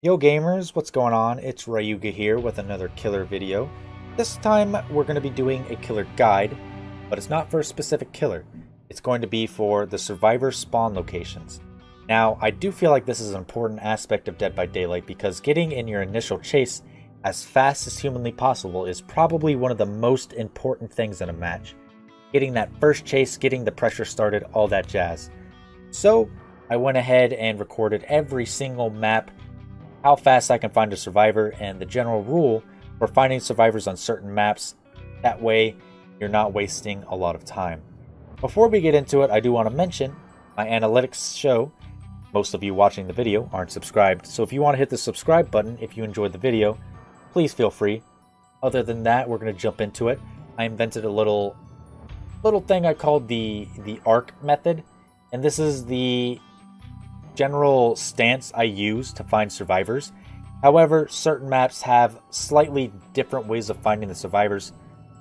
Yo gamers, what's going on? It's Ryuga here with another killer video. This time we're going to be doing a killer guide, but it's not for a specific killer. It's going to be for the survivor spawn locations. Now, I do feel like this is an important aspect of Dead by Daylight because getting in your initial chase as fast as humanly possible is probably one of the most important things in a match. Getting that first chase, getting the pressure started, all that jazz. So, I went ahead and recorded every single map how fast I can find a survivor, and the general rule for finding survivors on certain maps. That way, you're not wasting a lot of time. Before we get into it, I do want to mention my analytics show. Most of you watching the video aren't subscribed, so if you want to hit the subscribe button if you enjoyed the video, please feel free. Other than that, we're going to jump into it. I invented a little little thing I called the the arc method, and this is the general stance I use to find survivors. However, certain maps have slightly different ways of finding the survivors.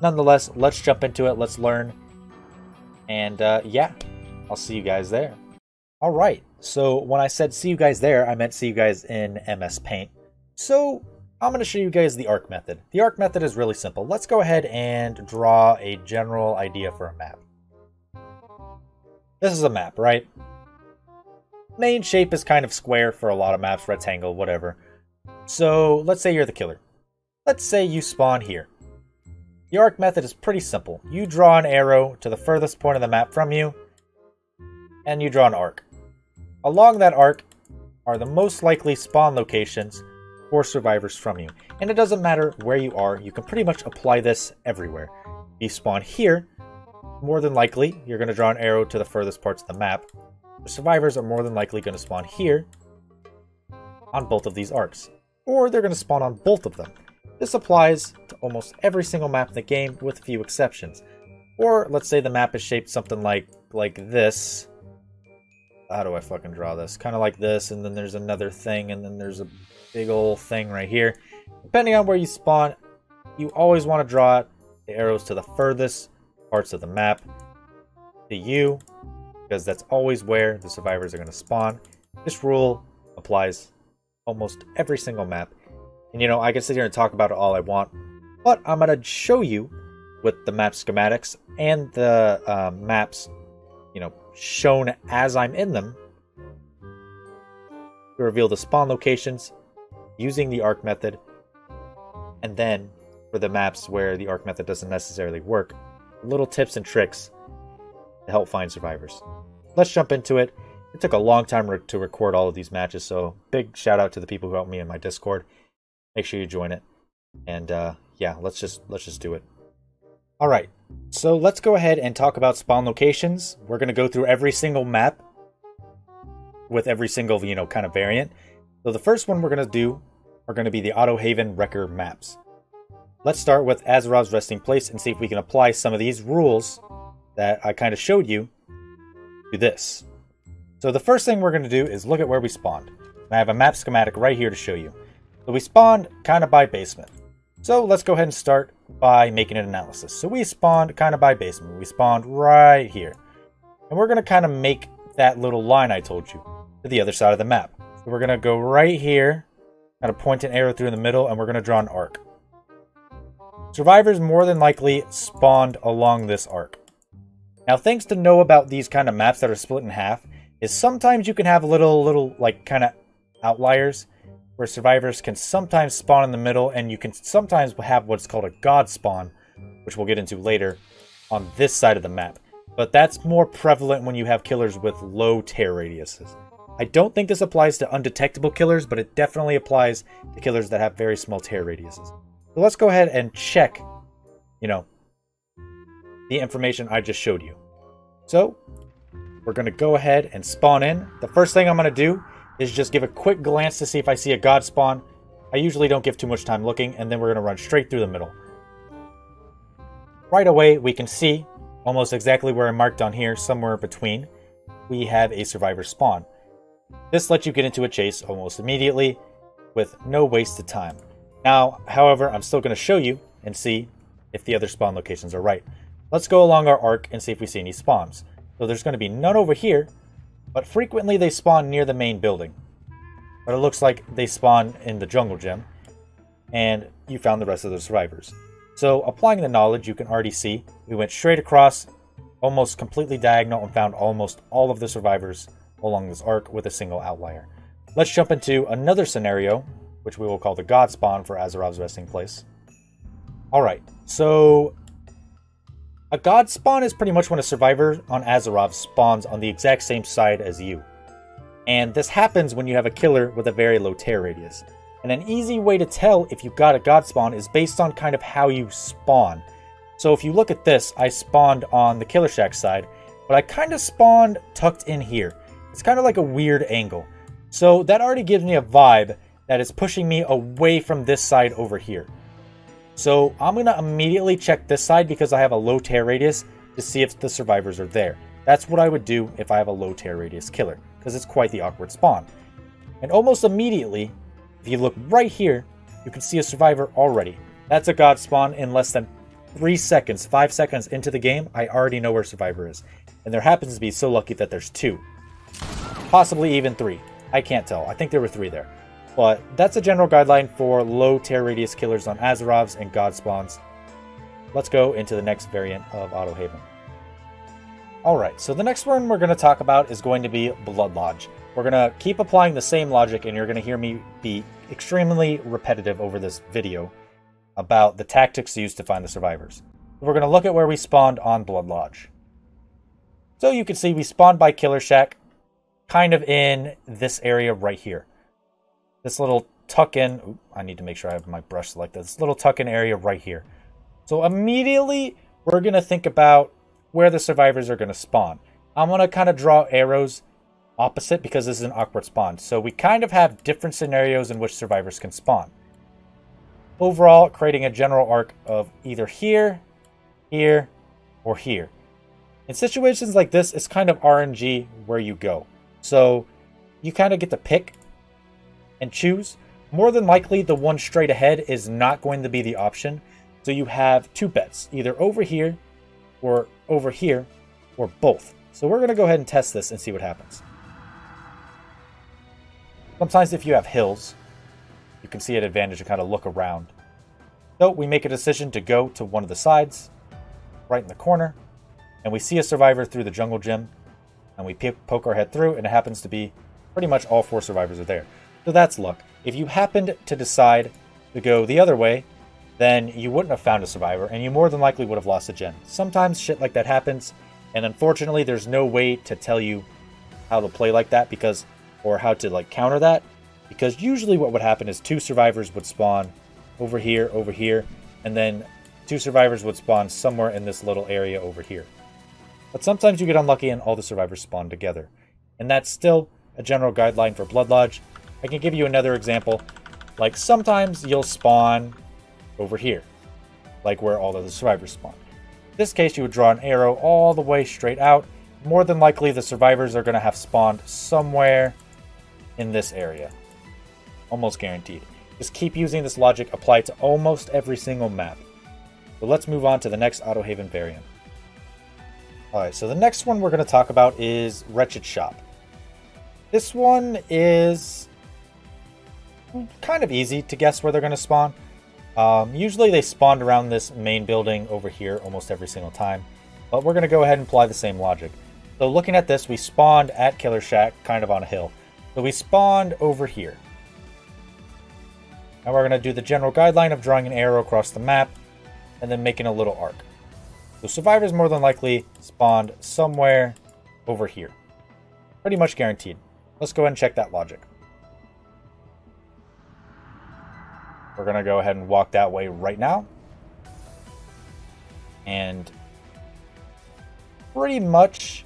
Nonetheless, let's jump into it, let's learn. And uh, yeah, I'll see you guys there. Alright, so when I said see you guys there, I meant see you guys in MS Paint. So I'm going to show you guys the arc method. The arc method is really simple. Let's go ahead and draw a general idea for a map. This is a map, right? Main shape is kind of square for a lot of maps, rectangle, whatever. So let's say you're the killer. Let's say you spawn here. The arc method is pretty simple. You draw an arrow to the furthest point of the map from you, and you draw an arc. Along that arc are the most likely spawn locations for survivors from you. And it doesn't matter where you are, you can pretty much apply this everywhere. If you spawn here, more than likely, you're going to draw an arrow to the furthest parts of the map. Survivors are more than likely going to spawn here on both of these arcs, or they're going to spawn on both of them. This applies to almost every single map in the game with a few exceptions. Or let's say the map is shaped something like like this. How do I fucking draw this? Kind of like this, and then there's another thing, and then there's a big old thing right here. Depending on where you spawn, you always want to draw the arrows to the furthest parts of the map to you because that's always where the survivors are going to spawn. This rule applies almost every single map. And you know, I can sit here and talk about it all I want, but I'm going to show you with the map schematics and the uh, maps, you know, shown as I'm in them to reveal the spawn locations using the arc method. And then for the maps where the arc method doesn't necessarily work, little tips and tricks to help find survivors. Let's jump into it. It took a long time re- to record all of these matches, so big shout out to the people who helped me in my Discord. Make sure you join it, and uh, yeah, let's just let's just do it. All right, so let's go ahead and talk about spawn locations. We're gonna go through every single map with every single you know kind of variant. So the first one we're gonna do are gonna be the Autohaven Wrecker maps. Let's start with Azarov's resting place and see if we can apply some of these rules that I kind of showed you to this. So the first thing we're going to do is look at where we spawned. I have a map schematic right here to show you. So we spawned kind of by basement. So let's go ahead and start by making an analysis. So we spawned kind of by basement. We spawned right here. And we're going to kind of make that little line I told you to the other side of the map. So we're going to go right here, kind of point an arrow through in the middle, and we're going to draw an arc. Survivors more than likely spawned along this arc. Now, things to know about these kind of maps that are split in half is sometimes you can have little, little, like, kind of outliers where survivors can sometimes spawn in the middle, and you can sometimes have what's called a god spawn, which we'll get into later, on this side of the map. But that's more prevalent when you have killers with low terror radiuses. I don't think this applies to undetectable killers, but it definitely applies to killers that have very small terror radiuses. So let's go ahead and check, you know, the information I just showed you. So, we're going to go ahead and spawn in. The first thing I'm going to do is just give a quick glance to see if I see a god spawn. I usually don't give too much time looking, and then we're going to run straight through the middle. Right away, we can see, almost exactly where I marked on here, somewhere between, we have a survivor spawn. This lets you get into a chase almost immediately with no wasted time. Now, however, I'm still going to show you and see if the other spawn locations are right. Let's go along our arc and see if we see any spawns. So there's going to be none over here, but frequently they spawn near the main building. but it looks like they spawn in the jungle gym, and you found the rest of the survivors. So, applying the knowledge, you can already see we went straight across, almost completely diagonal, and found almost all of the survivors along this arc with a single outlier. Let's jump into another scenario, which we will call the God spawn for Azarov's resting place. Alright, so a God spawn is pretty much when a survivor on Azarov spawns on the exact same side as you. And this happens when you have a killer with a very low terror radius. And an easy way to tell if you got a God spawn is based on kind of how you spawn. So if you look at this, I spawned on the Killer Shack side, but I kind of spawned tucked in here. It's kind of like a weird angle. So that already gives me a vibe that is pushing me away from this side over here. So I'm going to immediately check this side because I have a low terror radius to see if the survivors are there. That's what I would do if I have a low terror radius killer, because it's quite the awkward spawn. And almost immediately, if you look right here, you can see a survivor already. That's a god spawn in less than 3 seconds, 5 seconds into the game, I already know where survivor is. And there happens to be so lucky that there's 2. Possibly even 3. I can't tell. I think there were 3 there. But that's a general guideline for low terror radius killers on Azarovs and God spawns. Let's go into the next variant of Autohaven. Alright, so the next one we're going to talk about is going to be Blood Lodge. We're going to keep applying the same logic and you're going to hear me be extremely repetitive over this video about the tactics used to find the survivors. We're going to look at where we spawned on Blood Lodge. So you can see we spawned by Killer Shack, kind of in this area right here this little tuck in. Ooh, I need to make sure I have my brush selected. This little tuck in area right here. So immediately we're going to think about where the survivors are going to spawn. I'm going to kind of draw arrows opposite because this is an awkward spawn. So we kind of have different scenarios in which survivors can spawn. Overall, creating a general arc of either here, here, or here. In situations like this, it's kind of RNG where you go. So you kind of get to pick and choose, more than likely the one straight ahead is not going to be the option. So you have two bets, either over here or over here or both. So we're going to go ahead and test this and see what happens. Sometimes if you have hills, you can see an advantage to kind of look around. So we make a decision to go to one of the sides, right in the corner, and we see a survivor through the jungle gym, and we poke our head through, and it happens to be pretty much all four survivors are there. So that's luck. If you happened to decide to go the other way, then you wouldn't have found a survivor, and you more than likely would have lost a gen. Sometimes shit like that happens, and unfortunately, there's no way to tell you how to play like that because, or how to like counter that, because usually what would happen is two survivors would spawn over here, over here, and then two survivors would spawn somewhere in this little area over here. But sometimes you get unlucky and all the survivors spawn together. And that's still a general guideline for Blood Lodge. I can give you another example. Like sometimes you'll spawn over here, like where all of the survivors spawn. In this case, you would draw an arrow all the way straight out. More than likely, the survivors are going to have spawned somewhere in this area. Almost guaranteed. Just keep using this logic applied to almost every single map. But let's move on to the next Autohaven variant. Alright, so the next one we're going to talk about is Wretched Shop. This one is kind of easy to guess where they're going to spawn. Um, usually they spawn around this main building over here almost every single time, but we're going to go ahead and apply the same logic. So looking at this, we spawned at Killer Shack, kind of on a hill. So we spawned over here. Now we're going to do the general guideline of drawing an arrow across the map and then making a little arc. So survivors more than likely spawned somewhere over here. Pretty much guaranteed. Let's go ahead and check that logic. We're going to go ahead and walk that way right now. And pretty much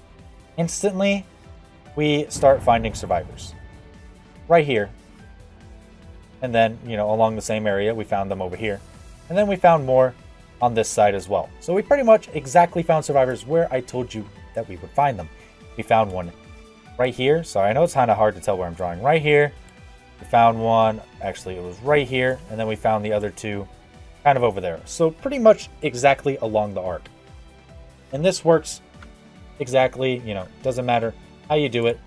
instantly, we start finding survivors. Right here. And then, you know, along the same area, we found them over here. And then we found more on this side as well. So we pretty much exactly found survivors where I told you that we would find them. We found one right here. Sorry, I know it's kind of hard to tell where I'm drawing. Right here, we found one, actually it was right here, and then we found the other two kind of over there. So pretty much exactly along the arc. And this works exactly, you know, doesn't matter how you do it.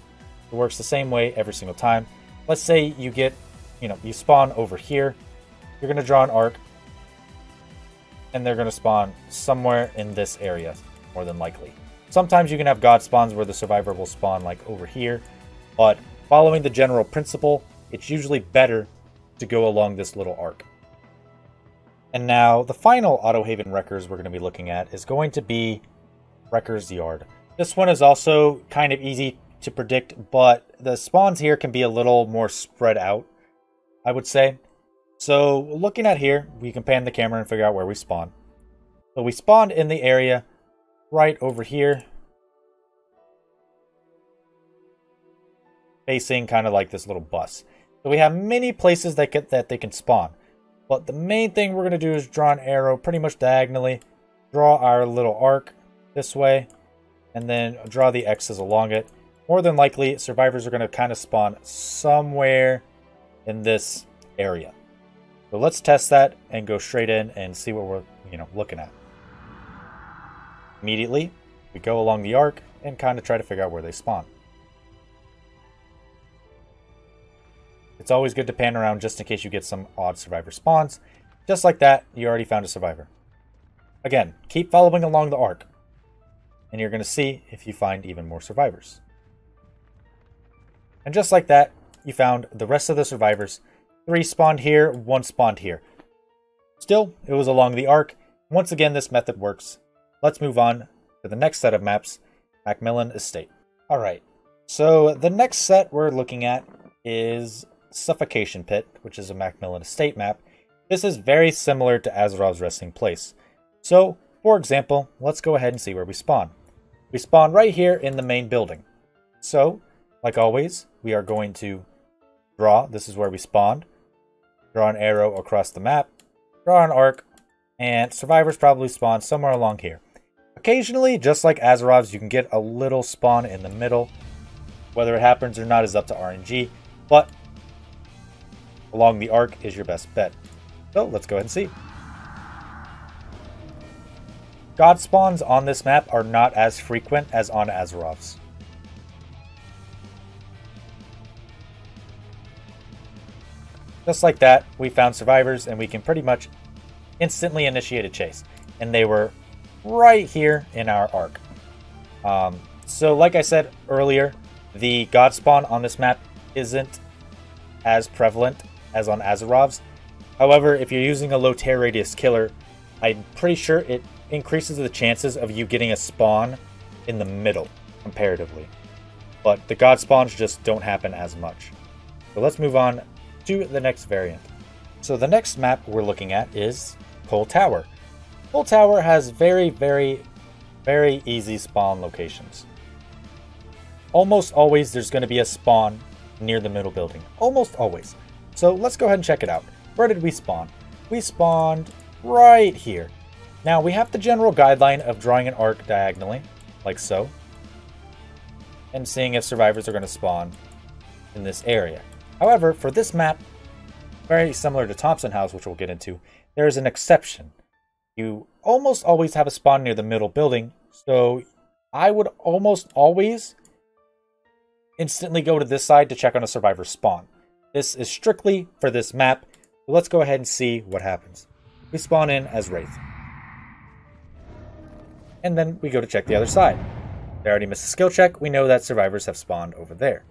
It works the same way every single time. let's say you get, you know, you spawn over here. You're going to draw an arc. And they're going to spawn somewhere in this area, more than likely. Sometimes you can have god spawns where the survivor will spawn like over here. But following the general principle, it's usually better to go along this little arc. And now the final Autohaven Wreckers we're going to be looking at is going to be Wrecker's Yard. This one is also kind of easy to predict, but the spawns here can be a little more spread out, I would say. So looking at here, we can pan the camera and figure out where we spawn. So we spawned in the area right over here. Facing kind of like this little bus. So we have many places that, get, that they can spawn. But the main thing we're going to do is draw an arrow pretty much diagonally. Draw our little arc this way. And then draw the X's along it. More than likely, survivors are going to kind of spawn somewhere in this area. So let's test that and go straight in and see what we're you know looking at. Immediately, we go along the arc and kind of try to figure out where they spawn. It's always good to pan around just in case you get some odd survivor spawns. Just like that, you already found a survivor. Again, keep following along the arc, and you're going to see if you find even more survivors. And just like that, you found the rest of the survivors. Three spawned here, one spawned here. Still, it was along the arc. Once again, this method works. Let's move on to the next set of maps, Macmillan Estate. Alright, so the next set we're looking at is Suffocation Pit, which is a Macmillan Estate map. This is very similar to Azarov's Resting Place. So, for example, let's go ahead and see where we spawn. We spawn right here in the main building. So, like always, we are going to draw, this is where we spawned, draw an arrow across the map, draw an arc, and survivors probably spawn somewhere along here. Occasionally, just like Azarov's, you can get a little spawn in the middle. Whether it happens or not is up to RNG, but along the arc is your best bet. So let's go ahead and see. God spawns on this map are not as frequent as on Azarov's. Just like that, we found survivors and we can pretty much instantly initiate a chase. And they were right here in our arc. Um, so like I said earlier, the God spawn on this map isn't as prevalent as on Azarov's. However, if you're using a low terror radius killer, I'm pretty sure it increases the chances of you getting a spawn in the middle, comparatively. But the god spawns just don't happen as much. So let's move on to the next variant. So the next map we're looking at is Coal Tower. Coal Tower has very, very, very easy spawn locations. Almost always there's going to be a spawn near the middle building. Almost always. So let's go ahead and check it out. Where did we spawn? We spawned right here. Now we have the general guideline of drawing an arc diagonally, like so, and seeing if survivors are going to spawn in this area. However, for this map, very similar to Thompson House, which we'll get into, there is an exception. You almost always have a spawn near the middle building, so I would almost always instantly go to this side to check on a survivor spawn. This is strictly for this map. Let's go ahead and see what happens. We spawn in as Wraith. And then we go to check the other side. They already missed a skill check. We know that survivors have spawned over there.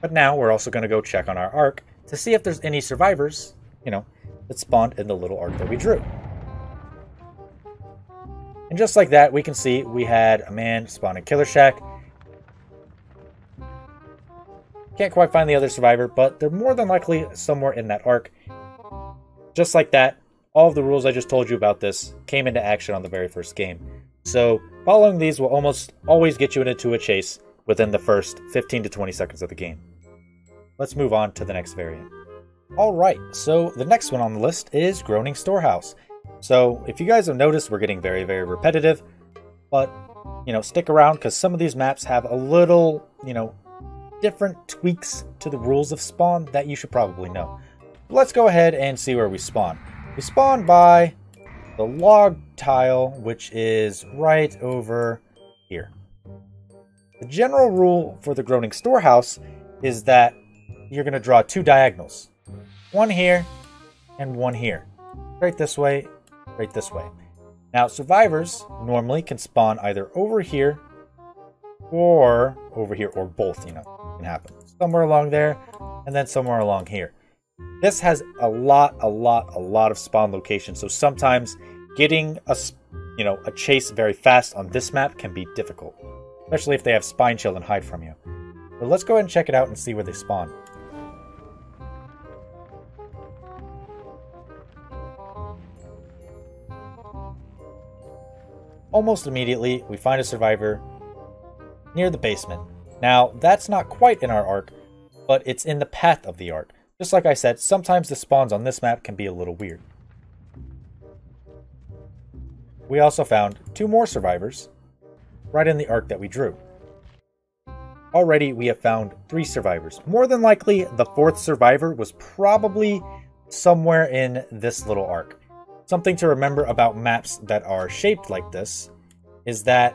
But now we're also going to go check on our arc to see if there's any survivors, you know, that spawned in the little arc that we drew. And just like that, we can see we had a man spawn in Killer Shack, Can't quite find the other survivor, but they're more than likely somewhere in that arc. Just like that, all of the rules I just told you about this came into action on the very first game. So, following these will almost always get you into a chase within the first 15 to 20 seconds of the game. Let's move on to the next variant. Alright, so the next one on the list is Groaning Storehouse. So, if you guys have noticed, we're getting very, very repetitive, but, you know, stick around because some of these maps have a little, you know, different tweaks to the rules of spawn that you should probably know. Let's go ahead and see where we spawn. We spawn by the log tile, which is right over here. The general rule for the Groaning Storehouse is that you're going to draw two diagonals. One here and one here. Right this way, right this way. Now, survivors normally can spawn either over here or over here, or both, you know, can happen. Somewhere along there, and then somewhere along here. This has a lot, a lot, a lot of spawn locations, so sometimes getting a, you know, a chase very fast on this map can be difficult, especially if they have spine chill and hide from you. But let's go ahead and check it out and see where they spawn. Almost immediately, we find a survivor near the basement. Now, that's not quite in our arc, but it's in the path of the arc. Just like I said, sometimes the spawns on this map can be a little weird. We also found two more survivors right in the arc that we drew. Already, we have found three survivors. More than likely, the fourth survivor was probably somewhere in this little arc. Something to remember about maps that are shaped like this is that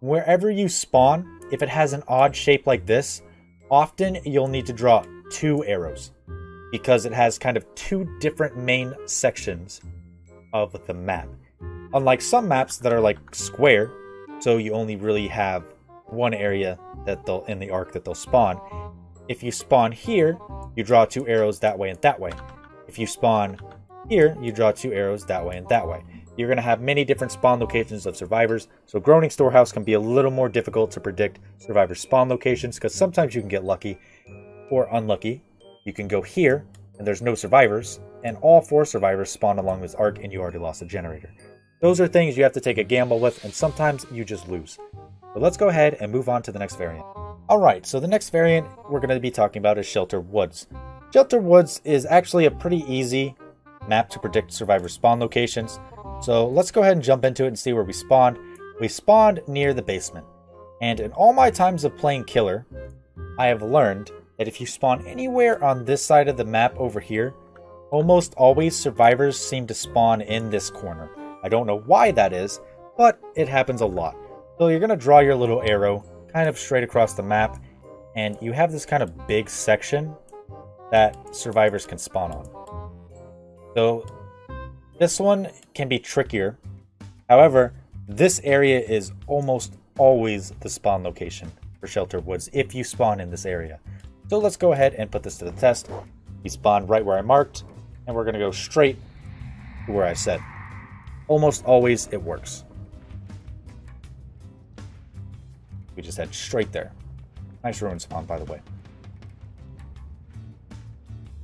wherever you spawn, if it has an odd shape like this, often you'll need to draw two arrows because it has kind of two different main sections of the map. Unlike some maps that are like square, so you only really have one area that they'll in the arc that they'll spawn. If you spawn here, you draw two arrows that way and that way. If you spawn here, you draw two arrows that way and that way. You're going to have many different spawn locations of survivors, so Groaning Storehouse can be a little more difficult to predict survivor spawn locations because sometimes you can get lucky or unlucky. You can go here and there's no survivors, and all four survivors spawn along this arc and you already lost a generator. Those are things you have to take a gamble with, and sometimes you just lose. But let's go ahead and move on to the next variant. Alright, so the next variant we're going to be talking about is Shelter Woods. Shelter Woods is actually a pretty easy map to predict survivor spawn locations. So let's go ahead and jump into it and see where we spawned. We spawned near the basement. And in all my times of playing Killer, I have learned that if you spawn anywhere on this side of the map over here, almost always survivors seem to spawn in this corner. I don't know why that is, but it happens a lot. So you're going to draw your little arrow kind of straight across the map, and you have this kind of big section that survivors can spawn on. So this one can be trickier. However, this area is almost always the spawn location for Shelter Woods if you spawn in this area. So let's go ahead and put this to the test. We spawned right where I marked, and we're going to go straight to where I said. Almost always it works. We just head straight there. Nice ruin spawn, by the way.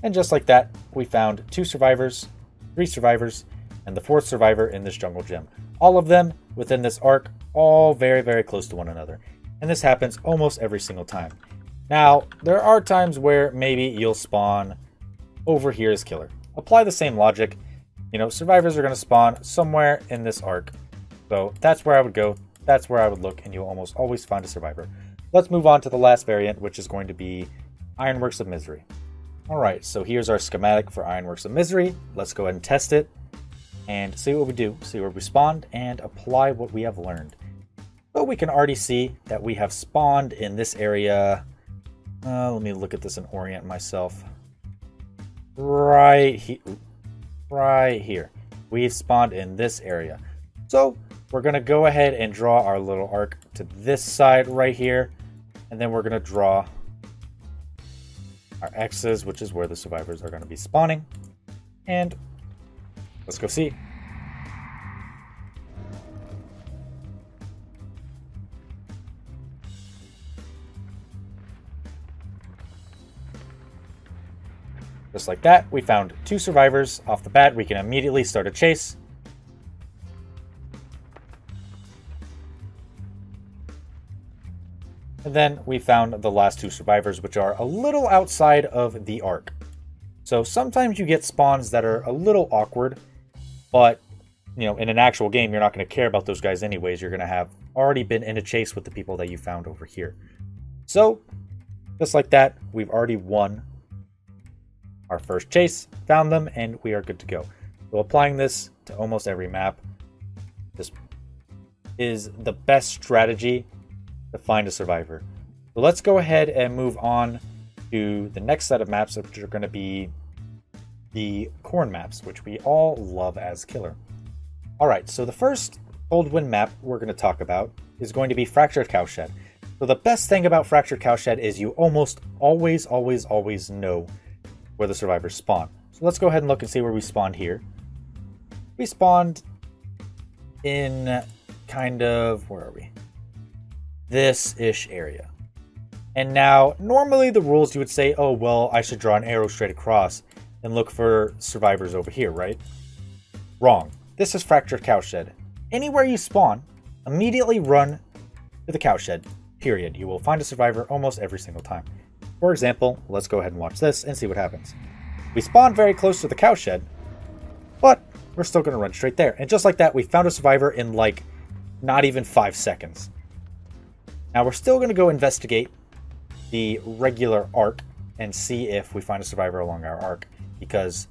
And just like that, we found two survivors, three survivors, and the fourth survivor in this jungle gym. All of them within this arc, all very, very close to one another. And this happens almost every single time. Now, there are times where maybe you'll spawn over here as killer. Apply the same logic. You know, survivors are going to spawn somewhere in this arc. So that's where I would go. That's where I would look, and you'll almost always find a survivor. Let's move on to the last variant, which is going to be Ironworks of Misery. Alright, so here's our schematic for Ironworks of Misery. Let's go ahead and test it and see what we do, see where we spawned, and apply what we have learned. But we can already see that we have spawned in this area. Uh, let me look at this and orient myself. Right here. Right here. We spawned in this area. So we're going to go ahead and draw our little arc to this side right here. And then we're going to draw our X's, which is where the survivors are going to be spawning. And let's go see. Just like that, we found two survivors off the bat. We can immediately start a chase. And then we found the last two survivors, which are a little outside of the arc. So sometimes you get spawns that are a little awkward, but you know, in an actual game, you're not going to care about those guys anyways. You're going to have already been in a chase with the people that you found over here. So, just like that, we've already won our first chase, found them, and we are good to go. So applying this to almost every map, this is the best strategy to find a survivor. So let's go ahead and move on to the next set of maps, which are going to be the corn maps, which we all love as killer. All right, so the first Coldwind map we're going to talk about is going to be Fractured Cowshed. So the best thing about Fractured Cowshed is you almost always, always, always know where the survivors spawn. So let's go ahead and look and see where we spawned here. We spawned in kind of, where are we? This-ish area. And now, normally the rules you would say, oh, well, I should draw an arrow straight across and look for survivors over here, right? Wrong. This is Fractured Cowshed. Anywhere you spawn, immediately run to the cowshed, period. You will find a survivor almost every single time. For example, let's go ahead and watch this and see what happens. We spawned very close to the cowshed, but we're still going to run straight there. And just like that, we found a survivor in like not even five seconds. Now we're still going to go investigate the regular arc and see if we find a survivor along our arc because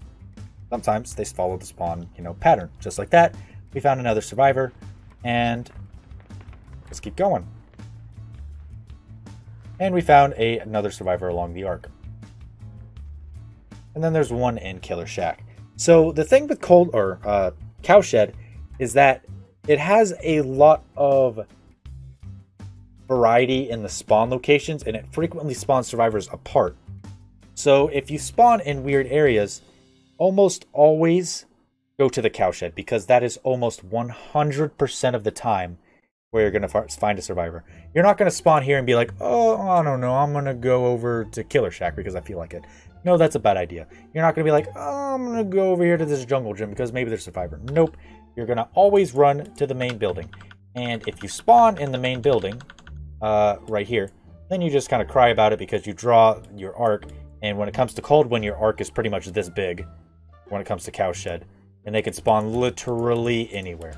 sometimes they follow the spawn, you know, pattern. Just like that, we found another survivor and let's keep going. And we found a, another survivor along the arc. And then there's one in Killer Shack. So the thing with Cold or uh, Cowshed is that it has a lot of variety in the spawn locations and it frequently spawns survivors apart. So if you spawn in weird areas, almost always go to the cowshed because that is almost 100% of the time where you're going to find a survivor. You're not going to spawn here and be like, oh, I don't know, I'm going to go over to Killer Shack because I feel like it. No, that's a bad idea. You're not going to be like, oh, I'm going to go over here to this jungle gym because maybe there's a survivor. Nope. You're going to always run to the main building. And if you spawn in the main building, uh, right here. Then you just kind of cry about it because you draw your arc, and when it comes to cold, when your arc is pretty much this big, when it comes to cowshed, and they can spawn literally anywhere.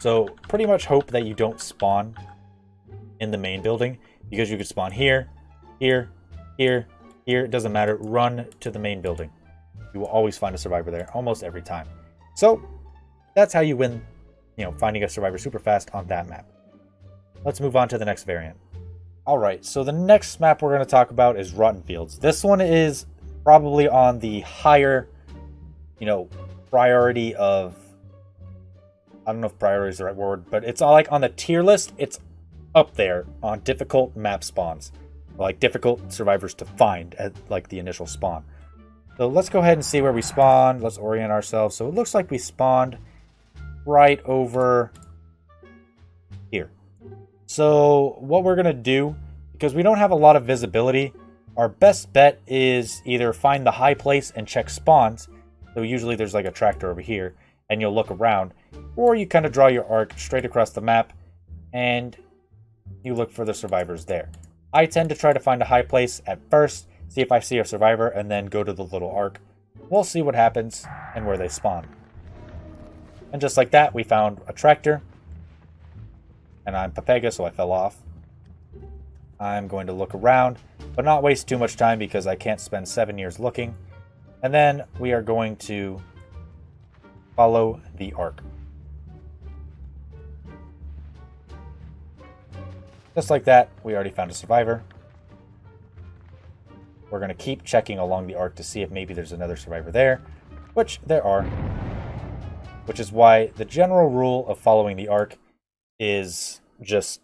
So pretty much hope that you don't spawn in the main building because you could spawn here, here, here, here. It doesn't matter. Run to the main building. You will always find a survivor there almost every time. So that's how you win, you know, finding a survivor super fast on that map. Let's move on to the next variant. Alright, so the next map we're going to talk about is Rotten Fields. This one is probably on the higher, you know, priority of... I don't know if priority is the right word, but it's all like on the tier list, it's up there on difficult map spawns. Like difficult survivors to find at like the initial spawn. So let's go ahead and see where we spawned. Let's orient ourselves. So it looks like we spawned right over. So what we're going to do, because we don't have a lot of visibility, our best bet is either find the high place and check spawns. So usually there's like a tractor over here and you'll look around. Or you kind of draw your arc straight across the map and you look for the survivors there. I tend to try to find a high place at first, see if I see a survivor, and then go to the little arc. We'll see what happens and where they spawn. And just like that, we found a tractor and I'm Pepega, so I fell off. I'm going to look around, but not waste too much time because I can't spend seven years looking. And then we are going to follow the arc. Just like that, we already found a survivor. We're going to keep checking along the arc to see if maybe there's another survivor there, which there are. Which is why the general rule of following the arc is just,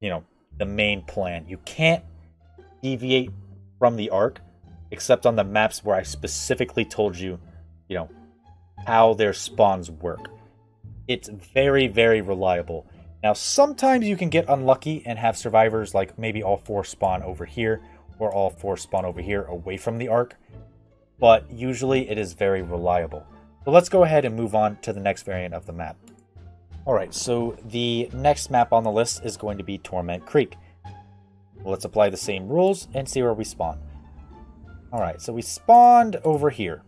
you know, the main plan. You can't deviate from the arc except on the maps where I specifically told you, you know, how their spawns work. It's very, very reliable. Now, sometimes you can get unlucky and have survivors like maybe all four spawn over here or all four spawn over here away from the arc, but usually it is very reliable. So let's go ahead and move on to the next variant of the map. Alright, so the next map on the list is going to be Torment Creek. Let's apply the same rules and see where we spawn. Alright, so we spawned over here.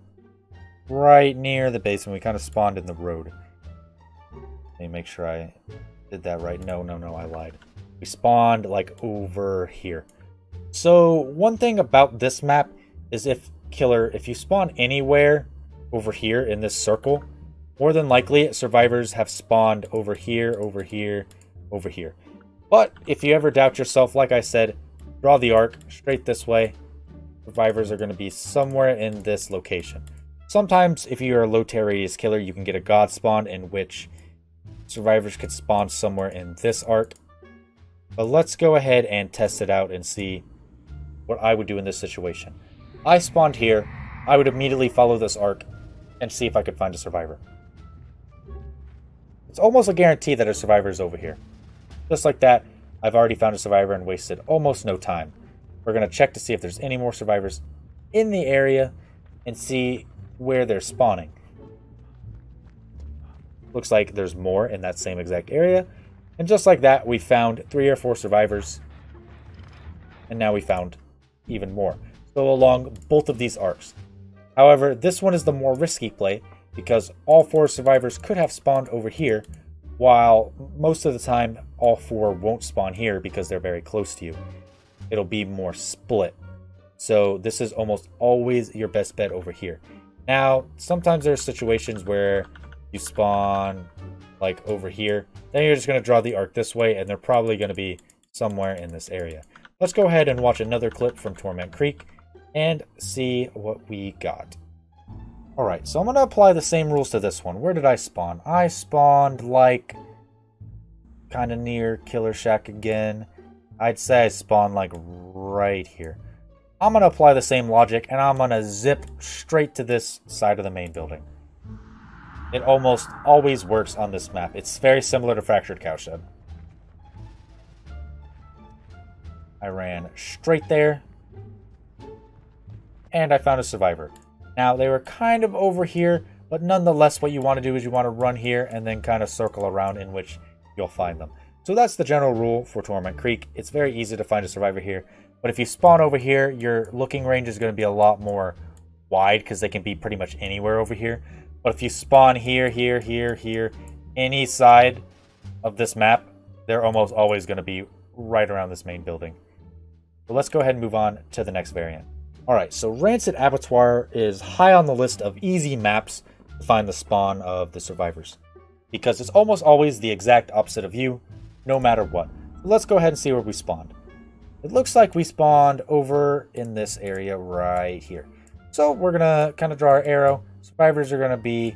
Right near the base, and we kind of spawned in the road. Let me make sure I did that right. No, no, no, I lied. We spawned, like, over here. So, one thing about this map is if, killer, if you spawn anywhere over here in this circle, more than likely, survivors have spawned over here, over here, over here. But if you ever doubt yourself, like I said, draw the arc straight this way. Survivors are going to be somewhere in this location. Sometimes, if you're a low terror radius killer, you can get a god spawn in which survivors could spawn somewhere in this arc. But let's go ahead and test it out and see what I would do in this situation. I spawned here. I would immediately follow this arc and see if I could find a survivor. It's almost a guarantee that a survivor is over here. Just like that, I've already found a survivor and wasted almost no time. We're going to check to see if there's any more survivors in the area and see where they're spawning. Looks like there's more in that same exact area. And just like that, we found three or four survivors. And now we found even more. So along both of these arcs. However, this one is the more risky play because all four survivors could have spawned over here, while most of the time all four won't spawn here because they're very close to you. It'll be more split. So this is almost always your best bet over here. Now, sometimes there are situations where you spawn like over here. Then you're just going to draw the arc this way, and they're probably going to be somewhere in this area. Let's go ahead and watch another clip from Torment Creek and see what we got. Alright, so I'm going to apply the same rules to this one. Where did I spawn? I spawned like kind of near Killer Shack again. I'd say I spawned like right here. I'm going to apply the same logic and I'm going to zip straight to this side of the main building. It almost always works on this map. It's very similar to Fractured Cowshed. I ran straight there. And I found a survivor. Now, they were kind of over here, but nonetheless, what you want to do is you want to run here and then kind of circle around in which you'll find them. So that's the general rule for Torment Creek. It's very easy to find a survivor here. But if you spawn over here, your looking range is going to be a lot more wide because they can be pretty much anywhere over here. But if you spawn here, here, here, here, any side of this map, they're almost always going to be right around this main building. But let's go ahead and move on to the next variant. Alright, so Rancid Abattoir is high on the list of easy maps to find the spawn of the survivors. Because it's almost always the exact opposite of you, no matter what. So let's go ahead and see where we spawned. It looks like we spawned over in this area right here. So we're going to kind of draw our arrow. Survivors are going to be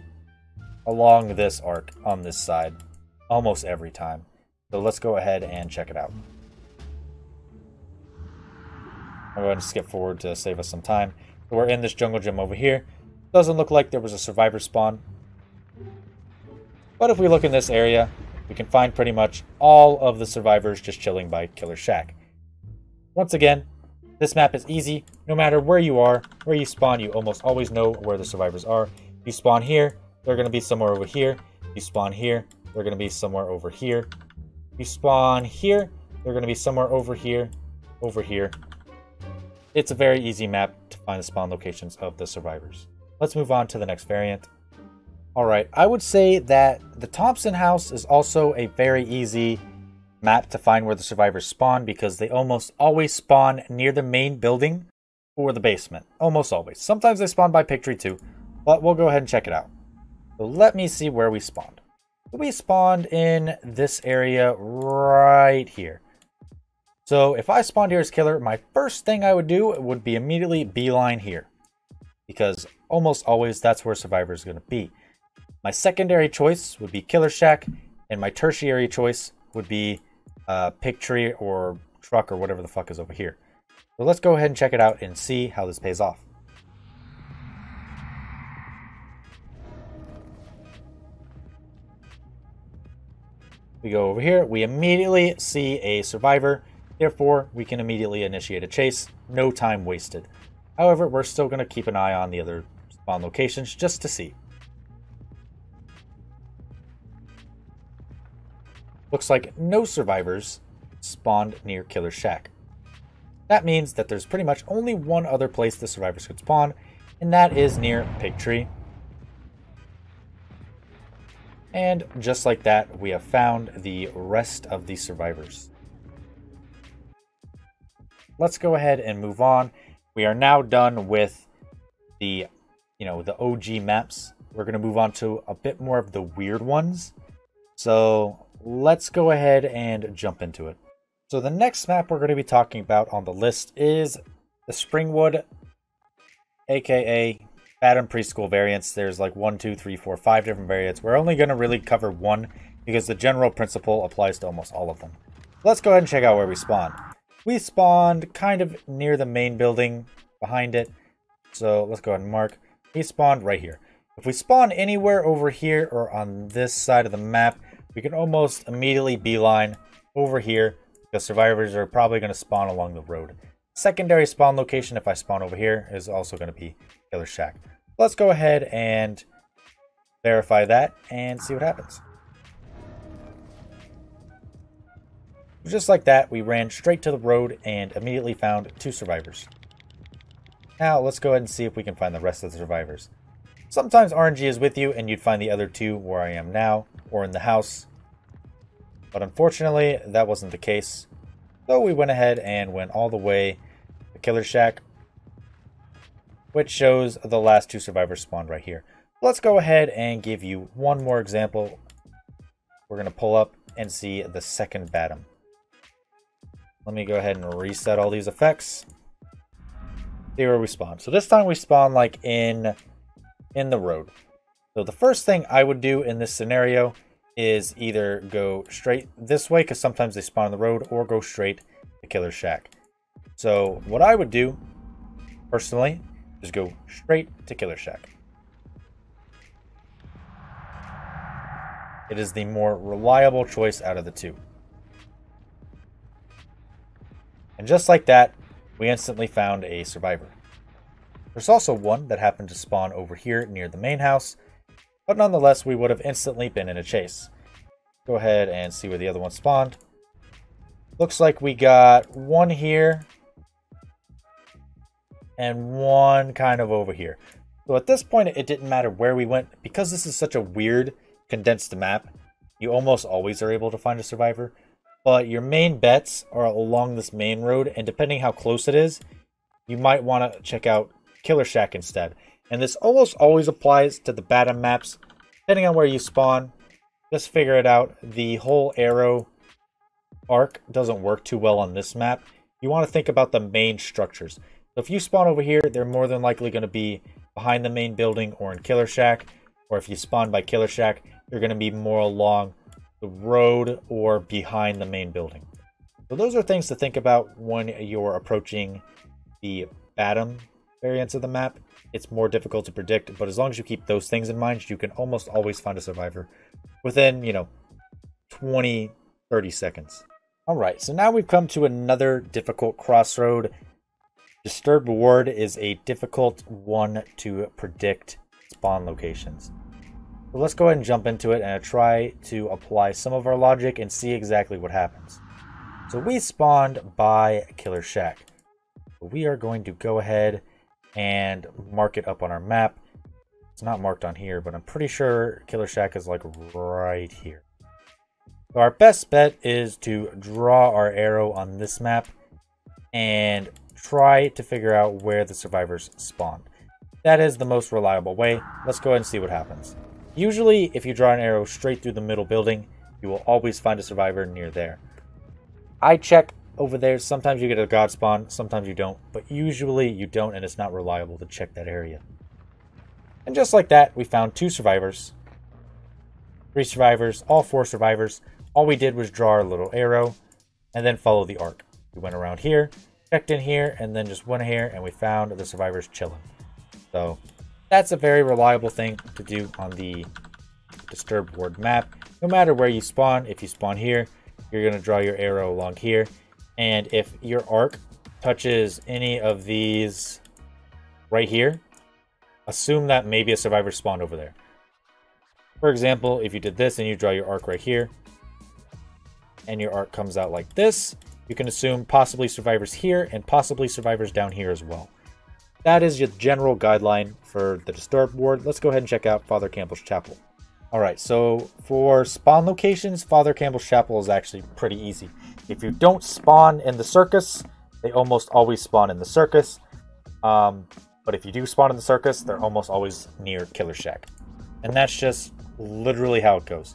along this arc on this side almost every time. So let's go ahead and check it out. I'll go ahead and skip forward to save us some time. We're in this jungle gym over here. Doesn't look like there was a survivor spawn. But if we look in this area, we can find pretty much all of the survivors just chilling by Killer Shack. Once again, this map is easy. No matter where you are, where you spawn, you almost always know where the survivors are. You spawn here, they're going to be somewhere over here. You spawn here, they're going to be somewhere over here. You spawn here, they're going to be somewhere over here, over here. It's a very easy map to find the spawn locations of the survivors. Let's move on to the next variant. Alright, I would say that the Thompson house is also a very easy map to find where the survivors spawn because they almost always spawn near the main building or the basement. Almost always. Sometimes they spawn by Pig Tree too, but we'll go ahead and check it out. So let me see where we spawned. We spawned in this area right here. So if I spawned here as killer, my first thing I would do would be immediately beeline here. Because almost always that's where survivor is going to be. My secondary choice would be Killer Shack, and my tertiary choice would be uh, tree or Truck or whatever the fuck is over here. So let's go ahead and check it out and see how this pays off. We go over here, we immediately see a survivor, therefore we can immediately initiate a chase, no time wasted. However, we're still going to keep an eye on the other spawn locations just to see. Looks like no survivors spawned near Killer Shack. That means that there's pretty much only one other place the survivors could spawn, and that is near Pig Tree. And just like that, we have found the rest of the survivors. Let's go ahead and move on. We are now done with the, you know, the OG maps. We're going to move on to a bit more of the weird ones. So let's go ahead and jump into it. So the next map we're going to be talking about on the list is the Springwood, aka Badham Preschool variants. There's like one, two, three, four, five different variants. We're only going to really cover one because the general principle applies to almost all of them. Let's go ahead and check out where we spawn. We spawned kind of near the main building behind it. So let's go ahead and mark. We spawned right here. If we spawn anywhere over here or on this side of the map, we can almost immediately beeline over here because survivors are probably going to spawn along the road. Secondary spawn location, if I spawn over here, is also going to be Killer Shack. Let's go ahead and verify that and see what happens. Just like that, we ran straight to the road and immediately found two survivors. Now, let's go ahead and see if we can find the rest of the survivors. Sometimes RNG is with you and you'd find the other two where I am now, or in the house. But unfortunately, that wasn't the case. So we went ahead and went all the way to Killer Shack, which shows the last two survivors spawned right here. Let's go ahead and give you one more example. We're going to pull up and see the second Badham. Let me go ahead and reset all these effects see where we spawn. So this time we spawn like in in the road. So the first thing I would do in this scenario is either go straight this way because sometimes they spawn on the road or go straight to Killer Shack. So what I would do personally is go straight to Killer Shack. It is the more reliable choice out of the two. And just like that, we instantly found a survivor. There's also one that happened to spawn over here near the main house, but nonetheless we would have instantly been in a chase. Go ahead and see where the other one spawned. Looks like we got one here and one kind of over here. So at this point, it didn't matter where we went. Because this is such a weird, condensed map, you almost always are able to find a survivor. But your main bets are along this main road, and depending how close it is, you might want to check out Killer Shack instead. And this almost always applies to the Badham maps, depending on where you spawn. Just figure it out. The whole arrow arc doesn't work too well on this map. You want to think about the main structures. So if you spawn over here, they're more than likely going to be behind the main building or in Killer Shack. Or if you spawn by Killer Shack, you're going to be more along the road, or behind the main building. So those are things to think about when you're approaching the Badham variants of the map. It's more difficult to predict, but as long as you keep those things in mind, you can almost always find a survivor within, you know, 20, 30 seconds. All right, so now we've come to another difficult crossroad. Disturbed Ward is a difficult one to predict spawn locations. So let's go ahead and jump into it and try to apply some of our logic and see exactly what happens. So we spawned by Killer Shack. We are going to go ahead and mark it up on our map. It's not marked on here, but I'm pretty sure Killer Shack is like right here. So our best bet is to draw our arrow on this map and try to figure out where the survivors spawned. That is the most reliable way. Let's go ahead and see what happens. Usually, if you draw an arrow straight through the middle building, you will always find a survivor near there. I check over there. Sometimes you get a god spawn, sometimes you don't, but usually you don't, and it's not reliable to check that area. And just like that, we found two survivors. Three survivors, all four survivors. All we did was draw our little arrow and then follow the arc. We went around here, checked in here, and then just went here, and we found the survivors chilling. So that's a very reliable thing to do on the Disturbed Ward map. No matter where you spawn, if you spawn here, you're going to draw your arrow along here. And if your arc touches any of these right here, assume that maybe a survivor spawned over there. For example, if you did this and you draw your arc right here, and your arc comes out like this, you can assume possibly survivors here and possibly survivors down here as well that is your general guideline for the Disturbed Ward. Let's go ahead and check out Father Campbell's Chapel. All right, so for spawn locations, Father Campbell's Chapel is actually pretty easy. If you don't spawn in the circus, they almost always spawn in the circus. Um, but if you do spawn in the circus, they're almost always near Killer Shack. And that's just literally how it goes.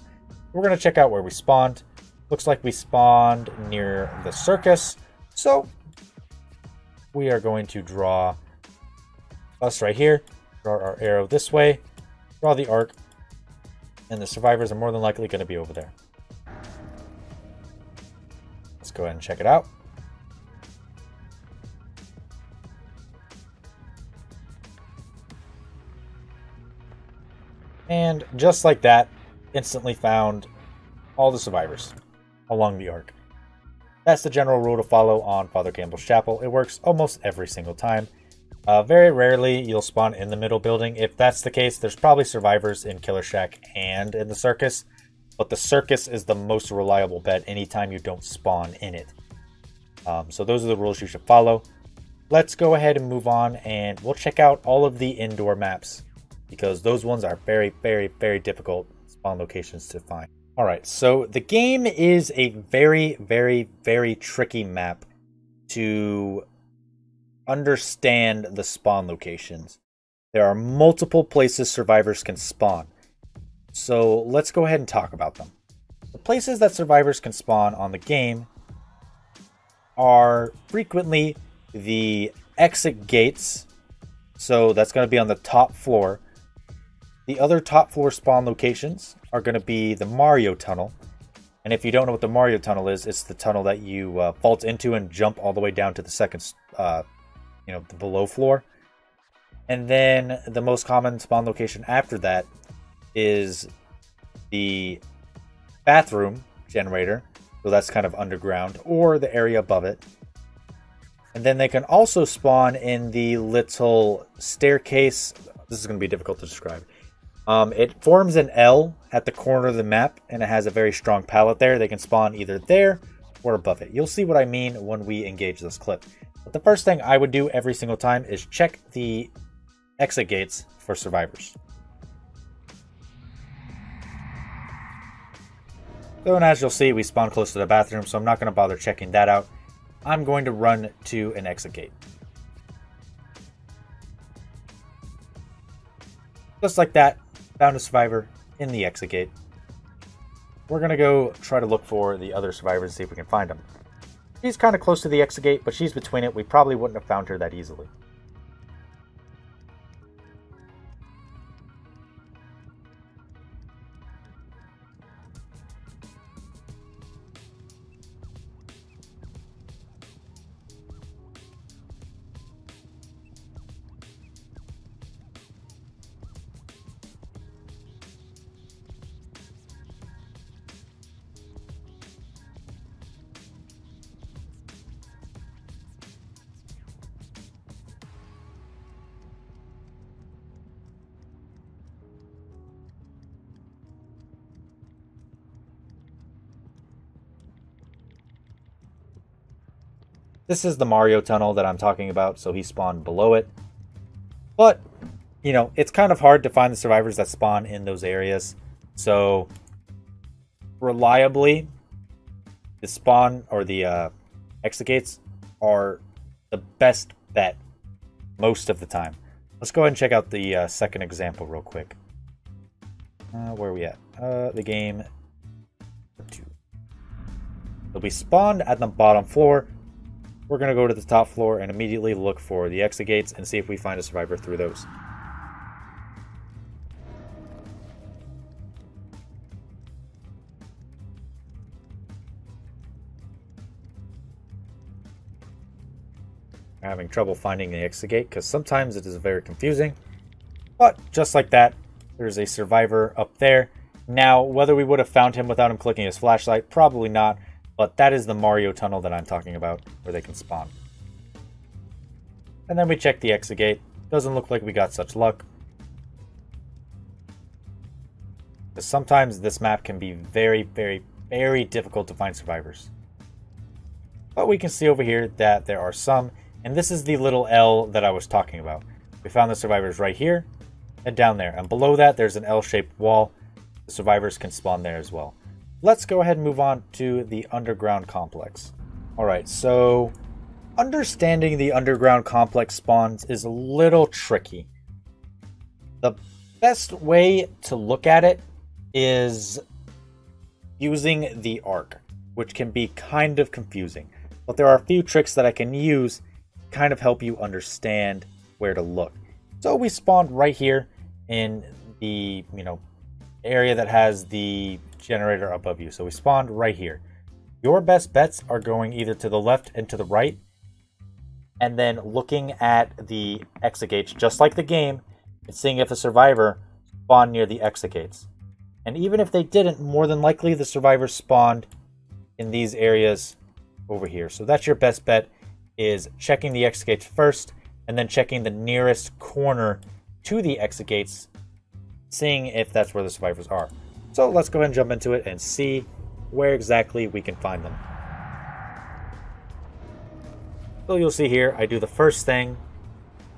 We're going to check out where we spawned. Looks like we spawned near the circus. So we are going to draw us right here, draw our arrow this way, draw the arc, and the survivors are more than likely going to be over there. Let's go ahead and check it out. And just like that, instantly found all the survivors along the arc. That's the general rule to follow on Father Campbell's Chapel. It works almost every single time. Uh, very rarely you'll spawn in the middle building. If that's the case, there's probably survivors in Killer Shack and in the circus. But the circus is the most reliable bet anytime you don't spawn in it. Um, so those are the rules you should follow. Let's go ahead and move on and we'll check out all of the indoor maps because those ones are very, very, very difficult spawn locations to find. All right, so the game is a very, very, very tricky map to understand the spawn locations. There are multiple places survivors can spawn. So let's go ahead and talk about them. The places that survivors can spawn on the game are frequently the exit gates. So that's going to be on the top floor. The other top floor spawn locations are going to be the Mario Tunnel. And if you don't know what the Mario Tunnel is, it's the tunnel that you uh, vault into and jump all the way down to the second, uh, you know, the below floor. And then the most common spawn location after that is the bathroom generator. So that's kind of underground, or the area above it. And then they can also spawn in the little staircase. This is going to be difficult to describe. Um, it forms an L at the corner of the map, and it has a very strong pallet there. They can spawn either there or above it. You'll see what I mean when we engage this clip. But the first thing I would do every single time is check the exit gates for survivors. So, and as you'll see, we spawn close to the bathroom, so I'm not going to bother checking that out. I'm going to run to an exit gate. Just like that, found a survivor in the exit gate. We're going to go try to look for the other survivors and see if we can find them. She's kind of close to the exit gate, but she's between it. We probably wouldn't have found her that easily. This is the Mario tunnel that I'm talking about, so he spawned below it. But, you know, it's kind of hard to find the survivors that spawn in those areas. So, reliably, the spawn or the uh, are the best bet most of the time. Let's go ahead and check out the uh, second example real quick. Uh, where are we at? Uh, the game. So we spawned at the bottom floor. We're going to go to the top floor and immediately look for the exit gates and see if we find a survivor through those. having trouble finding the exit gate because sometimes it is very confusing. But just like that, there's a survivor up there. Now, whether we would have found him without him clicking his flashlight, probably not. But that is the Mario tunnel that I'm talking about, where they can spawn. And then we check the exit gate. Doesn't look like we got such luck. Because sometimes this map can be very, very, very difficult to find survivors. But we can see over here that there are some, and this is the little L that I was talking about. We found the survivors right here and down there, and below that there's an L-shaped wall. The survivors can spawn there as well let's go ahead and move on to the underground complex. All right, so understanding the underground complex spawns is a little tricky. The best way to look at it is using the arc, which can be kind of confusing. But there are a few tricks that I can use to kind of help you understand where to look. So we spawned right here in the, you know, area that has the generator above you. So we spawned right here. Your best bets are going either to the left and to the right, and then looking at the exit gates, just like the game, and seeing if a survivor spawned near the exit gates. And even if they didn't, more than likely the survivors spawned in these areas over here. So that's your best bet is checking the exit gates first and then checking the nearest corner to the exit gates, seeing if that's where the survivors are. So let's go ahead and jump into it and see where exactly we can find them. So you'll see here, I do the first thing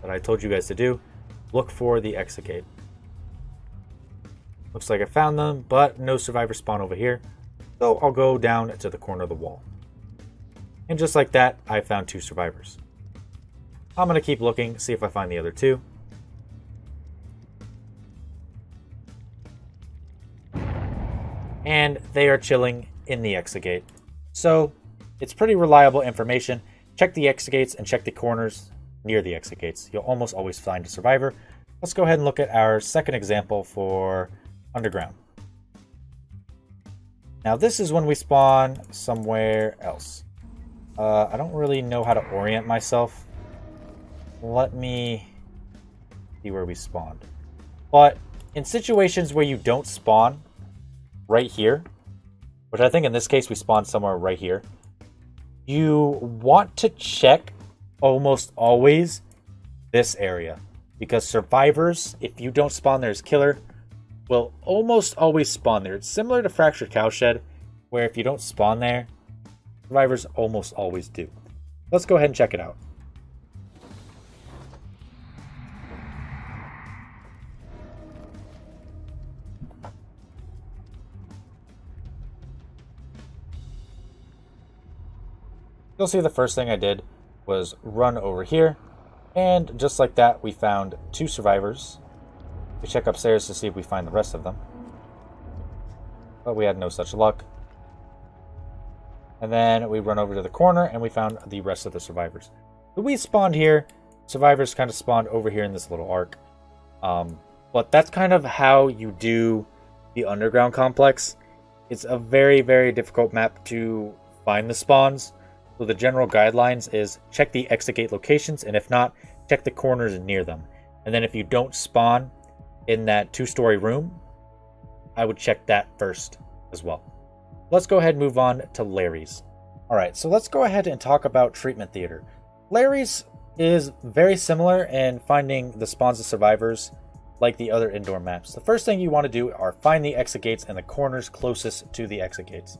that I told you guys to do, look for the exit gate. Looks like I found them, but no survivors spawn over here. So I'll go down to the corner of the wall. And just like that, I found two survivors. I'm going to keep looking, see if I find the other two. And they are chilling in the exit gate. So it's pretty reliable information. Check the exit gates and check the corners near the exit gates. You'll almost always find a survivor. Let's go ahead and look at our second example for underground. Now this is when we spawn somewhere else. Uh, I don't really know how to orient myself. Let me see where we spawned. But in situations where you don't spawn right here, which I think in this case we spawned somewhere right here, you want to check almost always this area. Because survivors, if you don't spawn there as killer, will almost always spawn there. It's similar to Fractured Cowshed, where if you don't spawn there, survivors almost always do. Let's go ahead and check it out. You'll see the first thing I did was run over here, and just like that, we found two survivors we check upstairs to see if we find the rest of them. But we had no such luck. And then we run over to the corner and we found the rest of the survivors. So we spawned here. Survivors kind of spawned over here in this little arc. Um, but that's kind of how you do the underground complex. It's a very, very difficult map to find the spawns. So the general guidelines is check the exit gate locations, and if not, check the corners near them. And then if you don't spawn in that two story room, I would check that first as well. Let's go ahead and move on to Lery's. All right, so let's go ahead and talk about Treatment Theater. Lery's is very similar in finding the spawns of survivors like the other indoor maps. The first thing you want to do are find the exit gates and the corners closest to the exit gates.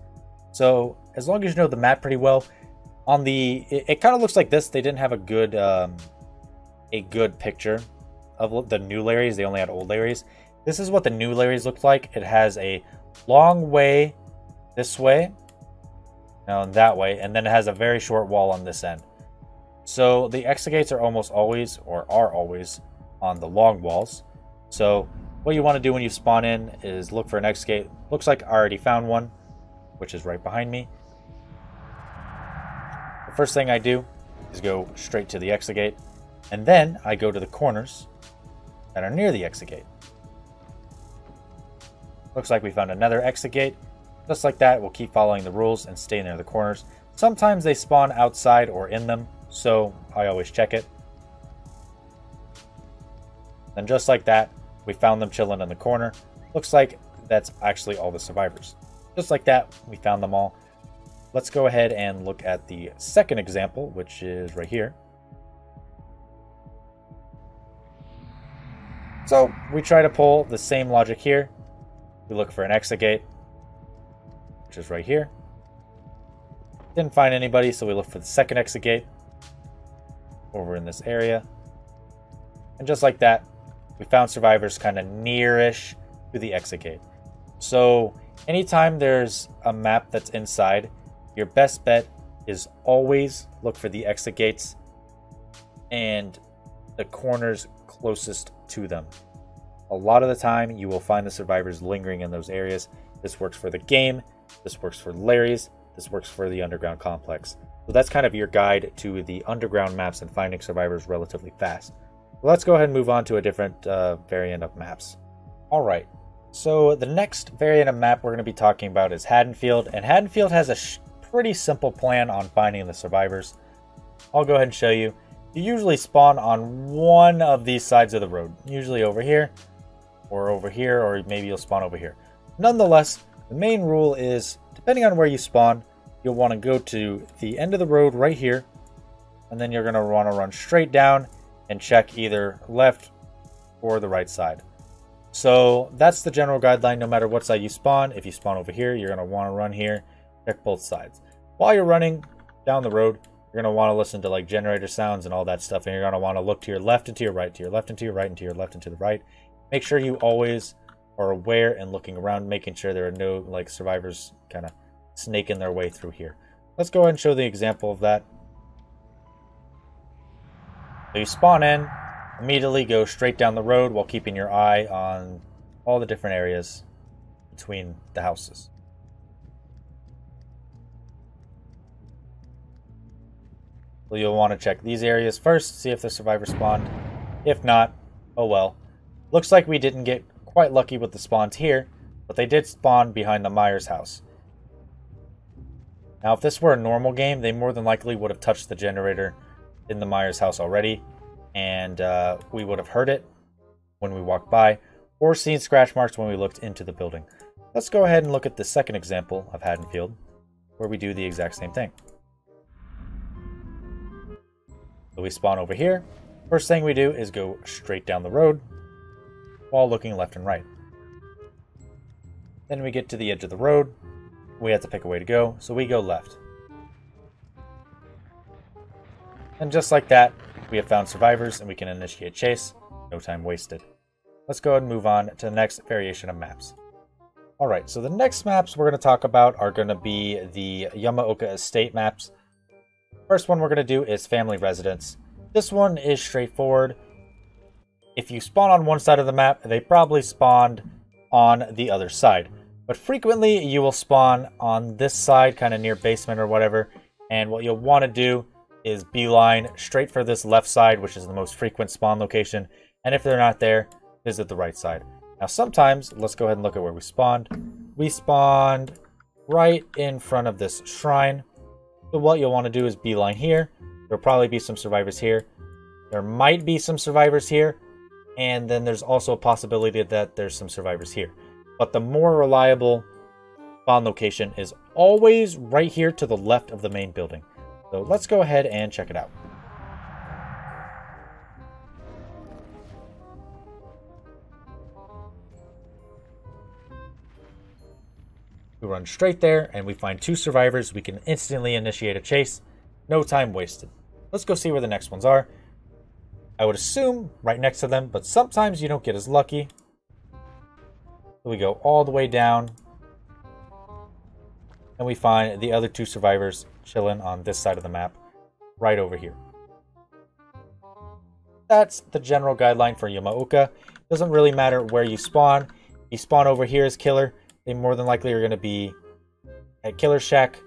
So as long as you know the map pretty well, on the it, it kind of looks like this. They didn't have a good um, a good picture of the new Lery's. They only had old Lery's. This is what the new Lery's looked like. It has a long way this way, now that way, and then it has a very short wall on this end. So the exit gates are almost always, or are always, on the long walls. So what you want to do when you spawn in is look for an exit gate. Looks like I already found one, which is right behind me. First thing I do is go straight to the exit gate, and then I go to the corners that are near the exit gate. Looks like we found another exit gate. Just like that, we'll keep following the rules and stay near the corners. Sometimes they spawn outside or in them, so I always check it. And just like that, we found them chilling in the corner. Looks like that's actually all the survivors. Just like that, we found them all. Let's go ahead and look at the second example, which is right here. So we try to pull the same logic here. We look for an exit gate, which is right here. Didn't find anybody, so we look for the second exit gate over in this area. And just like that, we found survivors kind of nearish to the exit gate. So anytime there's a map that's inside, your best bet is always look for the exit gates and the corners closest to them. A lot of the time, you will find the survivors lingering in those areas. This works for the game, This works for Lery's. This works for the underground complex. So that's kind of your guide to the underground maps and finding survivors relatively fast. let's go ahead and move on to a different uh, variant of maps. All right. So the next variant of map we're going to be talking about is Haddonfield, and Haddonfield has a pretty simple plan on finding the survivors. I'll go ahead and show you. You usually spawn on one of these sides of the road, usually over here, or over here, or maybe you'll spawn over here. Nonetheless, the main rule is, depending on where you spawn, you'll want to go to the end of the road right here, and then you're going to want to run straight down and check either left or the right side. So that's the general guideline no matter what side you spawn. If you spawn over here, you're going to want to run here, check both sides. While you're running down the road, you're going to want to listen to like generator sounds and all that stuff. And you're going to want to look to your left and to your right, to your left and to your right, and to your left and to the right. Make sure you always are aware and looking around, making sure there are no like survivors kind of snaking their way through here. Let's go ahead and show the example of that. So you spawn in, immediately go straight down the road while keeping your eye on all the different areas between the houses. So you'll want to check these areas first, see if the survivors spawned. If not, oh well. Looks like we didn't get quite lucky with the spawns here, but they did spawn behind the Myers house. Now if this were a normal game, they more than likely would have touched the generator in the Myers house already, and uh, we would have heard it when we walked by, or seen scratch marks when we looked into the building. Let's go ahead and look at the second example of Haddonfield, where we do the exact same thing. So we spawn over here. First thing we do is go straight down the road while looking left and right. Then we get to the edge of the road. We have to pick a way to go, so we go left. And just like that, we have found survivors and we can initiate chase. No time wasted. Let's go ahead and move on to the next variation of maps. Alright, so the next maps we're going to talk about are going to be the Yamaoka Estate maps. First one we're going to do is Family Residence. This one is straightforward. If you spawn on one side of the map, they probably spawned on the other side. But frequently you will spawn on this side, kind of near basement or whatever. And what you'll want to do is beeline straight for this left side, which is the most frequent spawn location. And if they're not there, visit the right side. Now sometimes, let's go ahead and look at where we spawned. We spawned right in front of this shrine. So what you'll want to do is beeline here. There'll probably be some survivors here. There might be some survivors here. And then there's also a possibility that there's some survivors here. But the more reliable spawn location is always right here to the left of the main building. So let's go ahead and check it out. We run straight there and we find two survivors. We can instantly initiate a chase. No time wasted. Let's go see where the next ones are. I would assume right next to them, but sometimes you don't get as lucky. We go all the way down. And we find the other two survivors chilling on this side of the map, right over here. That's the general guideline for Yamaoka. Doesn't really matter where you spawn. You spawn over here as killer, they more than likely are going to be at Killer Shack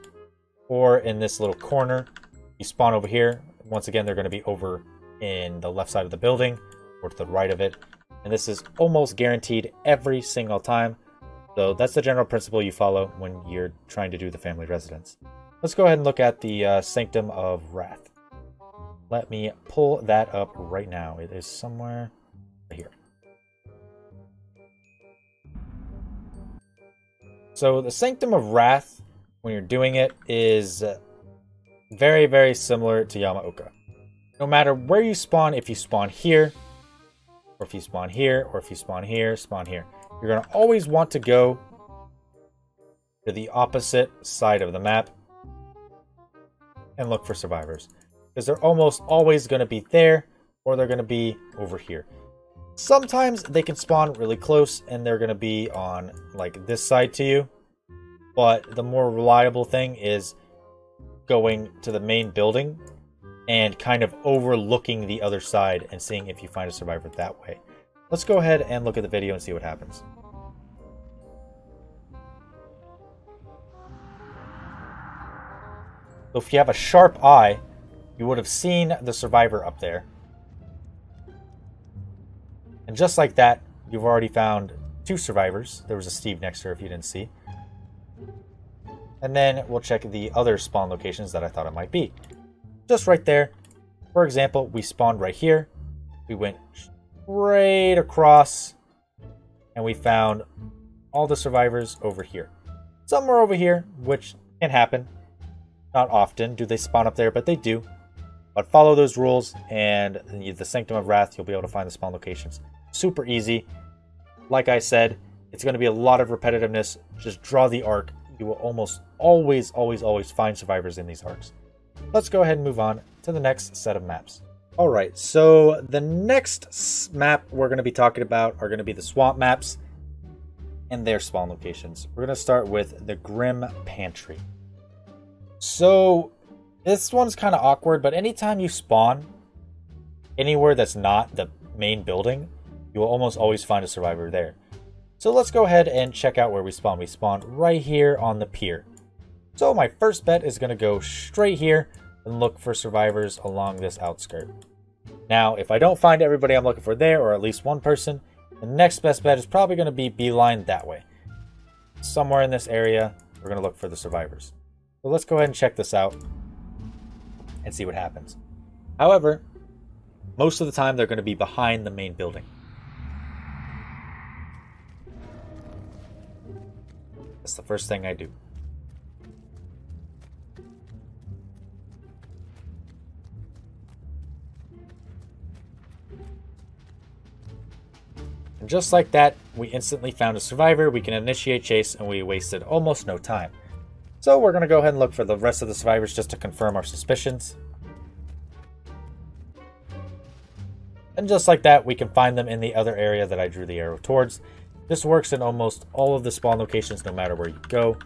or in this little corner. You spawn over here. Once again, they're going to be over in the left side of the building or to the right of it and this is almost guaranteed every single time. So that's the general principle you follow when you're trying to do the family residence. Let's go ahead and look at the uh, Sanctum of Wrath. Let me pull that up right now. It is somewhere here. So the Sanctum of Wrath, when you're doing it, is very, very similar to Yamaoka. No matter where you spawn, if you spawn here, or if you spawn here, or if you spawn here, spawn here. You're going to always want to go to the opposite side of the map and look for survivors. Because they're almost always going to be there, or they're going to be over here. Sometimes they can spawn really close, and they're going to be on, like, this side to you. But the more reliable thing is going to the main building and kind of overlooking the other side and seeing if you find a survivor that way. Let's go ahead and look at the video and see what happens. So if you have a sharp eye, you would have seen the survivor up there. And just like that, you've already found two survivors. There was a Steve next to her if you didn't see. And then we'll check the other spawn locations that I thought it might be. Just right there. For example, we spawned right here. We went straight across and we found all the survivors over here. Some are over here, which can happen. Not often do they spawn up there, but they do. But follow those rules, and the Sanctum of Wrath, you'll be able to find the spawn locations. Super easy. Like I said, it's going to be a lot of repetitiveness. Just draw the arc. You will almost always, always, always find survivors in these arcs. Let's go ahead and move on to the next set of maps. All right, so the next map we're going to be talking about are going to be the swamp maps and their spawn locations. We're going to start with the Grim Pantry. So, this one's kind of awkward, but anytime you spawn anywhere that's not the main building, you will almost always find a survivor there. So let's go ahead and check out where we spawn. We spawn right here on the pier. So my first bet is going to go straight here and look for survivors along this outskirt. Now, if I don't find everybody I'm looking for there, or at least one person, the next best bet is probably going to be beeline that way. Somewhere in this area, we're going to look for the survivors. So let's go ahead and check this out and see what happens. However, most of the time they're going to be behind the main building. That's the first thing I do. And just like that, we instantly found a survivor, we can initiate chase, and we wasted almost no time. So we're going to go ahead and look for the rest of the survivors just to confirm our suspicions. And just like that, we can find them in the other area that I drew the arrow towards. This works in almost all of the spawn locations no matter where you go.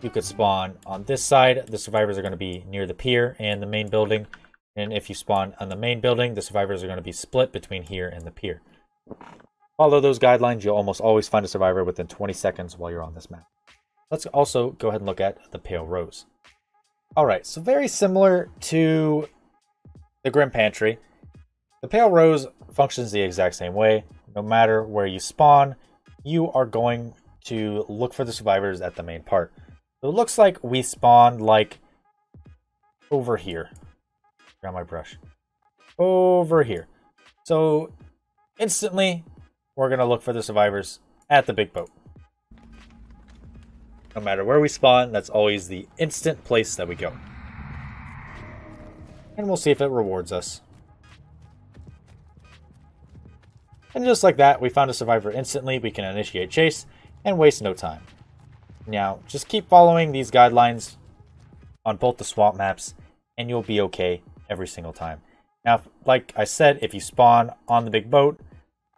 You could spawn on this side, the survivors are going to be near the pier and the main building. And if you spawn on the main building, the survivors are going to be split between here and the pier. Follow those guidelines, you'll almost always find a survivor within 20 seconds while you're on this map. Let's also go ahead and look at the Pale Rose. Alright, so very similar to the Grim Pantry. The Pale Rose functions the exact same way. No matter where you spawn, you are going to look for the survivors at the main part. So it looks like we spawned like over here. Grab my brush. Over here. So instantly, we're going to look for the survivors at the big boat. No matter where we spawn, that's always the instant place that we go. And we'll see if it rewards us. And just like that, we found a survivor instantly. We can initiate chase and waste no time. Now, just keep following these guidelines on both the swamp maps, and you'll be okay every single time. Now, like I said, if you spawn on the big boat,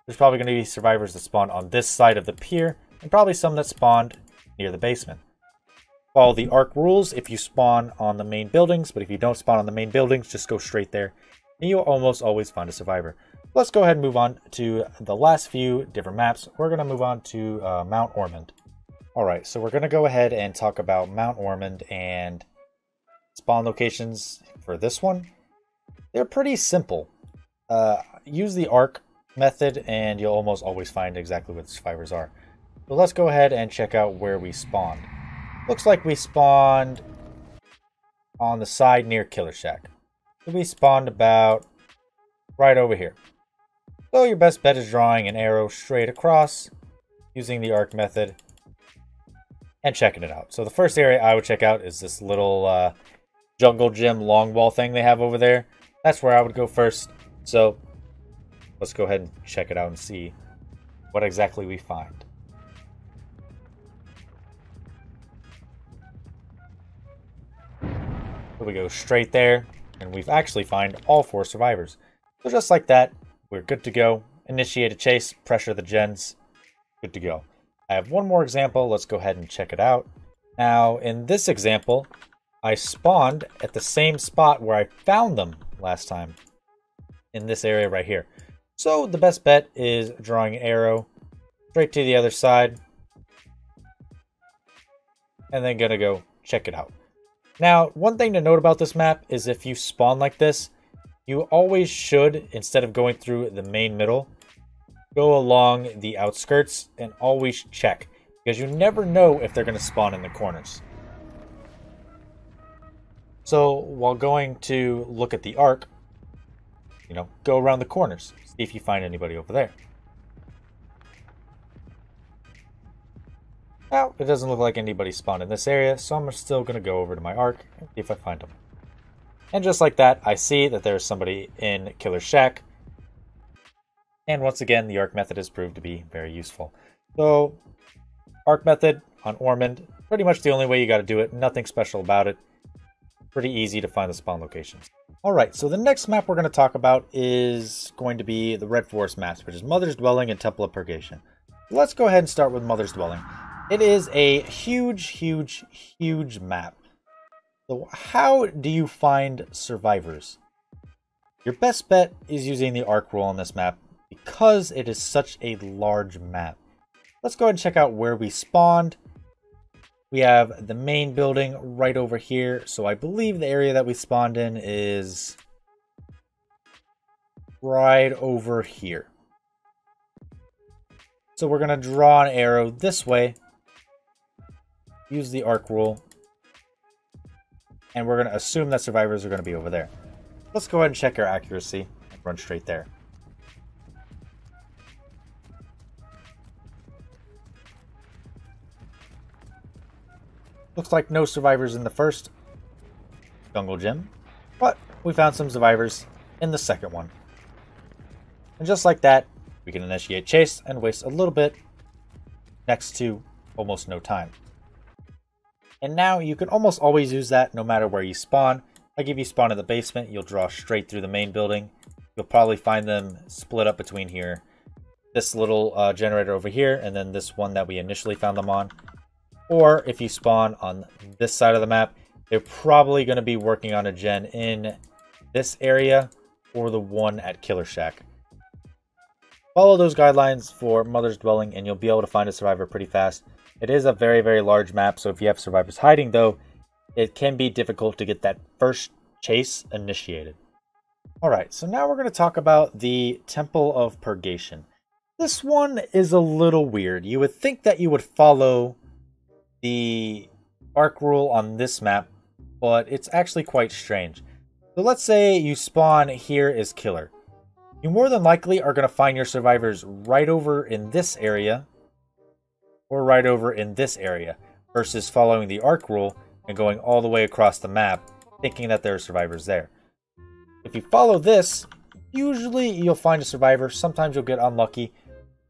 there's probably going to be survivors that spawn on this side of the pier, and probably some that spawned near the basement. Follow the arc rules if you spawn on the main buildings, but if you don't spawn on the main buildings, just go straight there, and you'll almost always find a survivor. Let's go ahead and move on to the last few different maps. We're going to move on to uh, Mount Ormond. Alright, so we're going to go ahead and talk about Mount Ormond and spawn locations for this one. They're pretty simple. Uh, use the arc method and you'll almost always find exactly what the survivors are. So let's go ahead and check out where we spawned. Looks like we spawned on the side near Killer Shack. So we spawned about right over here. So your best bet is drawing an arrow straight across using the arc method and checking it out. So the first area I would check out is this little uh, jungle gym long wall thing they have over there. That's where I would go first. So let's go ahead and check it out and see what exactly we find. So we go straight there, and we've actually find all four survivors. So just like that, we're good to go. Initiate a chase, pressure the gens, good to go. I have one more example, let's go ahead and check it out. Now, in this example, I spawned at the same spot where I found them last time, in this area right here. So the best bet is drawing an arrow straight to the other side, and then gonna go check it out. Now, one thing to note about this map is if you spawn like this, you always should, instead of going through the main middle, go along the outskirts and always check because you never know if they're going to spawn in the corners. So while going to look at the arc, you know, go around the corners, see if you find anybody over there. Now, it doesn't look like anybody spawned in this area, so I'm still going to go over to my arc and see if I find them. And just like that, I see that there's somebody in Killer Shack. And once again, the arc method has proved to be very useful. So, arc method on Ormond, pretty much the only way you got to do it. Nothing special about it. Pretty easy to find the spawn locations. Alright, so the next map we're going to talk about is going to be the Red Forest maps, which is Mother's Dwelling and Temple of Purgation. Let's go ahead and start with Mother's Dwelling. It is a huge, huge, huge map. So how do you find survivors? Your best bet is using the arc rule on this map because it is such a large map. Let's go ahead and check out where we spawned. We have the main building right over here. So I believe the area that we spawned in is right over here. So we're going to draw an arrow this way use the arc rule, and we're going to assume that survivors are going to be over there. Let's go ahead and check our accuracy and run straight there. Looks like no survivors in the first jungle gym, but we found some survivors in the second one. And just like that, we can initiate chase and waste a little bit next to almost no time. And now you can almost always use that no matter where you spawn. Like if you spawn in the basement, you'll draw straight through the main building. You'll probably find them split up between here. This little uh, generator over here, and then this one that we initially found them on. Or if you spawn on this side of the map, they're probably going to be working on a gen in this area or the one at Killer Shack. Follow those guidelines for Mother's Dwelling and you'll be able to find a survivor pretty fast. It is a very, very large map, so if you have survivors hiding, though, it can be difficult to get that first chase initiated. Alright, so now we're going to talk about the Temple of Purgation. This one is a little weird. You would think that you would follow the arc rule on this map, but it's actually quite strange. So let's say you spawn here as killer. You more than likely are going to find your survivors right over in this area, or right over in this area, versus following the arc rule and going all the way across the map, thinking that there are survivors there. If you follow this, usually you'll find a survivor, sometimes you'll get unlucky,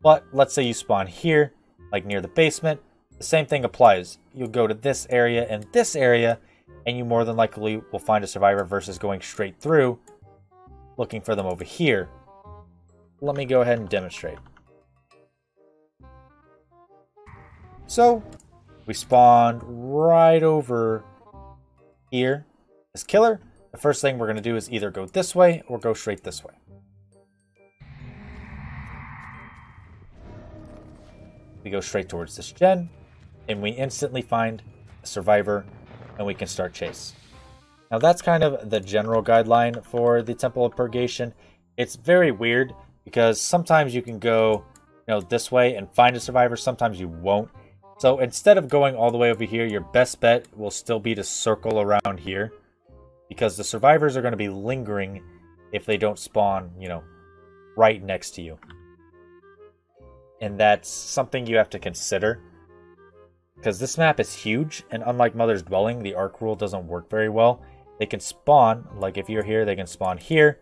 but let's say you spawn here, like near the basement, the same thing applies. You'll go to this area and this area, and you more than likely will find a survivor versus going straight through, looking for them over here. Let me go ahead and demonstrate. So we spawned right over here. This killer, the first thing we're going to do is either go this way or go straight this way. We go straight towards this gen, and we instantly find a survivor, and we can start chase. Now that's kind of the general guideline for the Temple of Purgation. It's very weird because sometimes you can go, you know, this way and find a survivor, sometimes you won't. So instead of going all the way over here, your best bet will still be to circle around here. Because the survivors are going to be lingering if they don't spawn, you know, right next to you. And that's something you have to consider. Because this map is huge, and unlike Mother's Dwelling, the arc rule doesn't work very well. They can spawn, like if you're here, they can spawn here,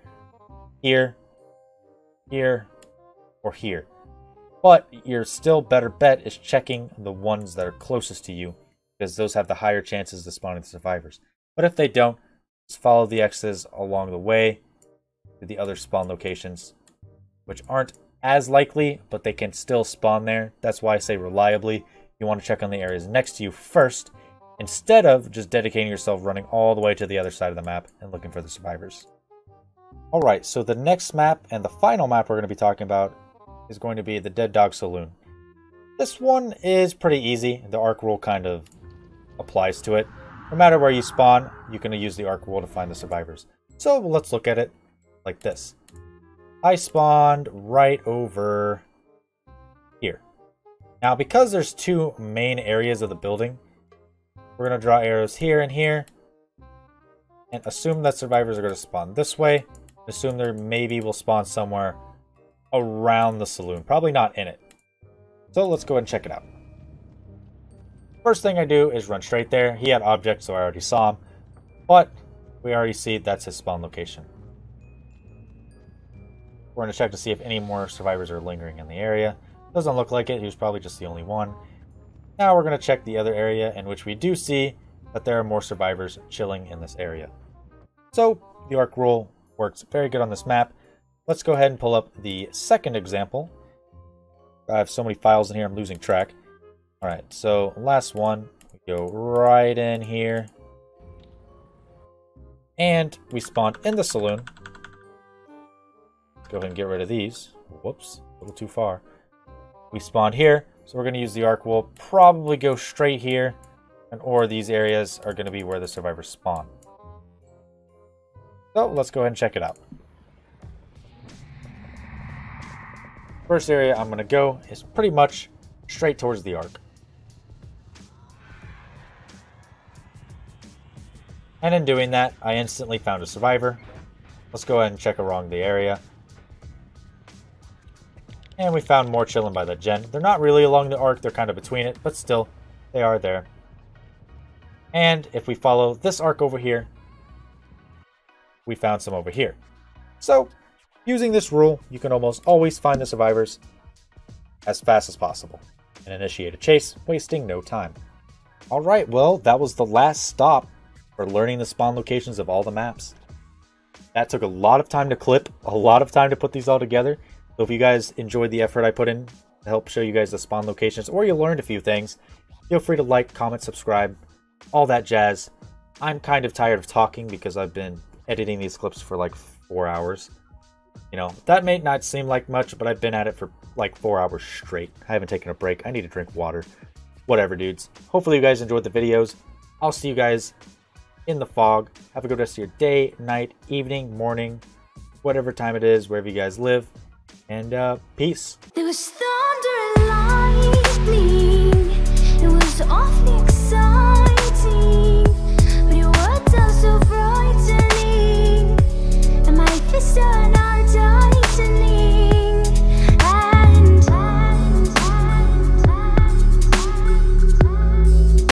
here, here, or here. But your still better bet is checking the ones that are closest to you, because those have the higher chances of spawning the survivors. But if they don't, just follow the X's along the way to the other spawn locations, which aren't as likely, but they can still spawn there. That's why I say reliably. You want to check on the areas next to you first, instead of just dedicating yourself running all the way to the other side of the map and looking for the survivors. Alright, so the next map and the final map we're going to be talking about is going to be the Dead Dog Saloon. This one is pretty easy. The arc rule kind of applies to it. no matter where you spawn, you can use the arc rule to find the survivors. So let's look at it like this. I spawned right over here. Now, because there's two main areas of the building, we're going to draw arrows here and here, and assume that survivors are going to spawn this way. Assume there maybe will spawn somewhere around the saloon. Probably not in it. So let's go ahead and check it out. First thing I do is run straight there. He had objects, so I already saw him. But we already see that's his spawn location. We're going to check to see if any more survivors are lingering in the area. Doesn't look like it. He was probably just the only one. Now we're going to check the other area in which we do see that there are more survivors chilling in this area. So the arc rule works very good on this map. Let's go ahead and pull up the second example. I have so many files in here, I'm losing track. All right, so last one, we go right in here. And we spawned in the saloon. Go ahead and get rid of these. Whoops, a little too far. We spawned here, so we're going to use the arc. We'll probably go straight here, and or these areas are going to be where the survivors spawn. So let's go ahead and check it out. First area I'm going to go is pretty much straight towards the arc. And in doing that, I instantly found a survivor. Let's go ahead and check around the area. And we found more chilling by the gen. They're not really along the arc, they're kind of between it, but still, they are there. And if we follow this arc over here, we found some over here. So, using this rule, you can almost always find the survivors as fast as possible and initiate a chase, wasting no time. Alright, well, that was the last stop for learning the spawn locations of all the maps. That took a lot of time to clip, a lot of time to put these all together. So if you guys enjoyed the effort I put in to help show you guys the spawn locations, or you learned a few things, feel free to like, comment, subscribe, all that jazz. I'm kind of tired of talking because I've been editing these clips for like four hours. You know, that may not seem like much, but I've been at it for like four hours straight. I haven't taken a break. I need to drink water. Whatever, dudes. Hopefully you guys enjoyed the videos. I'll see you guys in the fog. Have a good rest of your day, night, evening, morning, whatever time it is, wherever you guys live. And uh, peace.